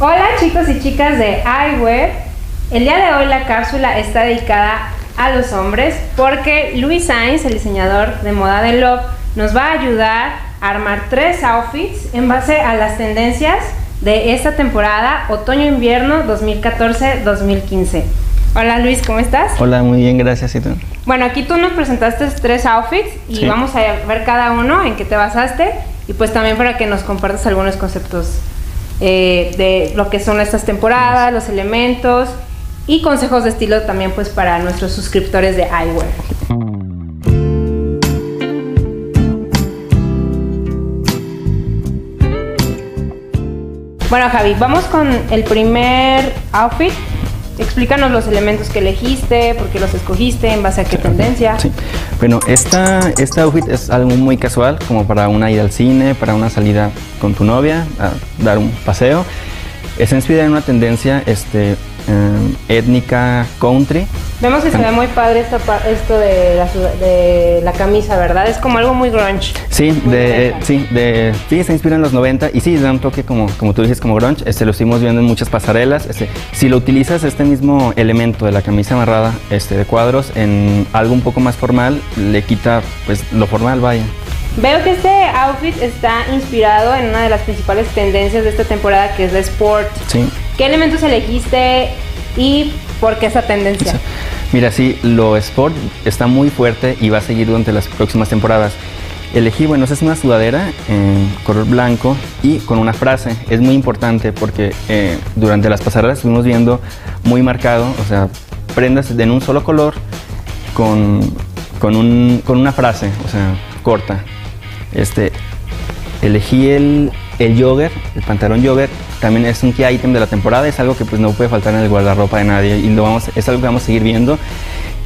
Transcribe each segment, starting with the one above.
Hola chicos y chicas de iWeb. El día de hoy la cápsula está dedicada a los hombres porque Luis Sainz, el diseñador de moda de Love, nos va a ayudar a armar tres outfits en base a las tendencias de esta temporada otoño-invierno 2014-2015. Hola Luis, ¿cómo estás? Hola, muy bien, gracias. ¿Y tú? Bueno, aquí tú nos presentaste tres outfits y Sí. vamos a ver cada uno en qué te basaste y pues también para que nos compartas algunos conceptos eh, de lo que son estas temporadas, los elementos y consejos de estilo también pues para nuestros suscriptores de iWear. Bueno Javi, vamos con el primer outfit. Explícanos los elementos que elegiste, por qué los escogiste, en base a qué tendencia. Sí. Bueno, esta, este outfit es algo muy casual, como para una ida al cine, para una salida con tu novia, a dar un paseo. Es inspirada en una tendencia este, em, étnica country. Vemos que se ve muy padre esta esto de la, de la camisa, ¿verdad? Es como algo muy grunge. Sí, Muy de, noventa. sí, de, sí, se inspira en los 90 y sí, da un toque como, como tú dices, como grunge. Este, lo estuvimos viendo en muchas pasarelas. Este, si lo utilizas este mismo elemento de la camisa amarrada este, de cuadros en algo un poco más formal, le quita pues lo formal, vaya. Veo que este outfit está inspirado en una de las principales tendencias de esta temporada, que es la sport. Sí. ¿Qué elementos elegiste y por qué esa tendencia? Sí. Mira, sí, lo sport está muy fuerte y va a seguir durante las próximas temporadas. Elegí, bueno, es una sudadera en color blanco y con una frase. Es muy importante porque eh, durante las pasarelas estuvimos viendo muy marcado, o sea, prendas en un solo color con, con, un- con una frase, o sea, corta. Este, elegí el, el jogger, el pantalón jogger, también es un key item de la temporada, es algo que pues no puede faltar en el guardarropa de nadie y vamos, es algo que vamos a seguir viendo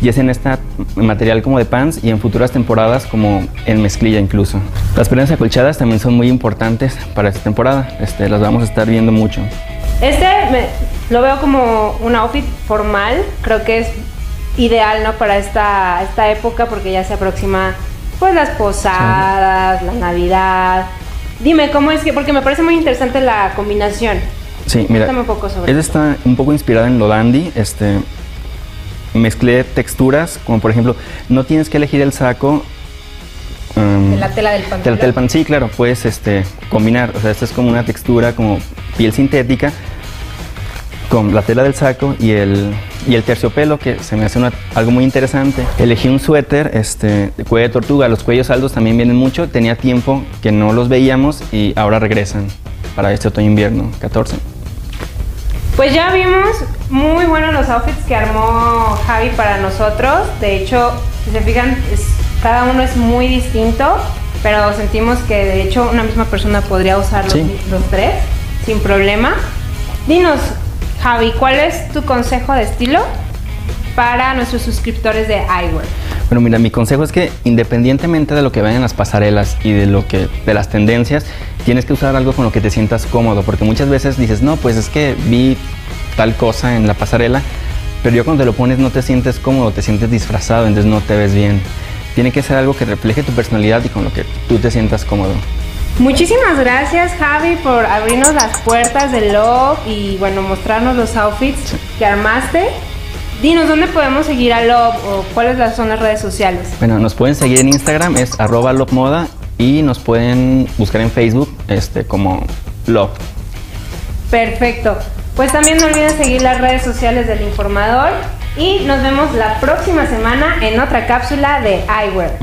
y es en este material como de pants y en futuras temporadas como en mezclilla incluso. Las prendas acolchadas también son muy importantes para esta temporada, este, las vamos a estar viendo mucho. Este lo veo como un outfit formal, creo que es ideal ¿no? para esta, esta época porque ya se aproxima pues las posadas, la Navidad. Dime, ¿cómo es que? Porque me parece muy interesante la combinación. Sí, mira, Cuéntame un poco sobre esta está un poco inspirada en lo dandy, este, mezclé texturas, como por ejemplo, no tienes que elegir el saco um, De la tela del de pantalón. la tela del pan, sí, claro, puedes este, combinar, o sea, esta es como una textura como piel sintética con la tela del saco y el, y el terciopelo, que se me hace una- algo muy interesante. Elegí un suéter este, de cuello de tortuga, los cuellos altos también vienen mucho, tenía tiempo que no los veíamos y ahora regresan para este otoño-invierno 14. Pues ya vimos muy buenos los outfits que armó Javi para nosotros. De hecho, si se fijan, es- cada uno es muy distinto, pero sentimos que de hecho una misma persona podría usar los, Sí. los tres sin problema. Dinos, Javi, ¿cuál es tu consejo de estilo para nuestros suscriptores de iWear? Bueno, mira, mi consejo es que independientemente de lo que vean en las pasarelas y de lo que de las tendencias, tienes que usar algo con lo que te sientas cómodo, porque muchas veces dices, "No, pues es que vi tal cosa en la pasarela", pero yo cuando te lo pones no te sientes cómodo, te sientes disfrazado, entonces no te ves bien. Tiene que ser algo que refleje tu personalidad y con lo que tú te sientas cómodo. Muchísimas gracias Javi por abrirnos las puertas del Love y bueno, mostrarnos los outfits que armaste. Dinos dónde podemos seguir a Love o cuáles son las redes sociales. Bueno, nos pueden seguir en Instagram, es arroba lopmoda y nos pueden buscar en Facebook este, como Lop. Perfecto. Pues también no olviden seguir las redes sociales del informador y nos vemos la próxima semana en otra cápsula de iWear.